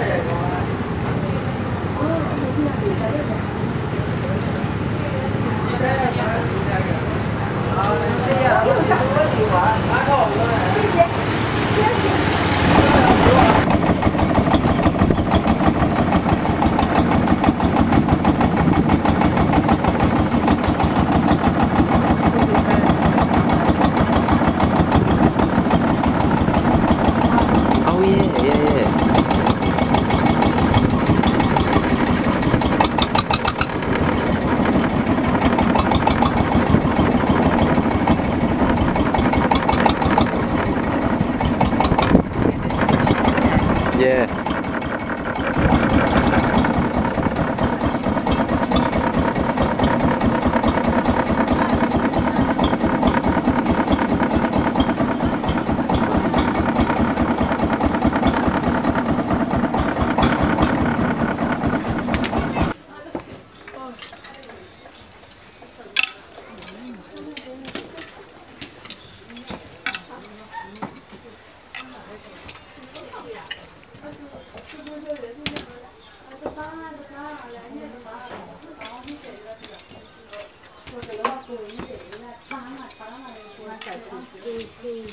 Thank you. Yeah. 八二八二两年的八二八二你这个是我这个老公你这个来穿上了穿上了我再去给给